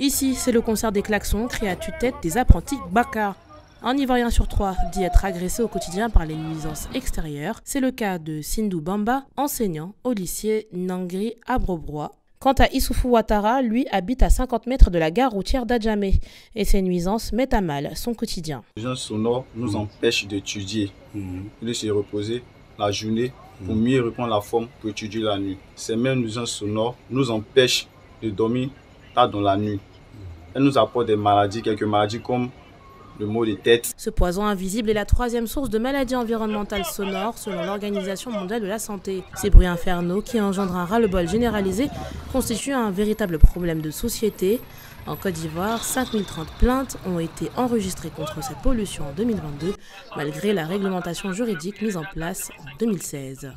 Ici, c'est le concert des klaxons créé à tue-tête des apprentis Bakar. Un Ivoirien sur trois dit être agressé au quotidien par les nuisances extérieures. C'est le cas de Sindou Bamba, enseignant au lycée Nangri à Brobrois. Quant à Issoufou Ouattara, lui habite à 50 mètres de la gare routière d'Adjamé et ces nuisances mettent à mal son quotidien. Les gens sonores nous empêchent d'étudier, de se reposer la journée pour mieux reprendre la forme pour étudier la nuit. Ces mêmes nuisances sonores nous empêchent de dormir tard dans la nuit. Elles nous apportent des maladies, quelques maladies comme le mot de tête. Ce poison invisible est la troisième source de maladies environnementales sonores selon l'Organisation mondiale de la santé. Ces bruits infernaux qui engendrent un ras-le-bol généralisé constituent un véritable problème de société. En Côte d'Ivoire, 5030 plaintes ont été enregistrées contre cette pollution en 2022, malgré la réglementation juridique mise en place en 2016.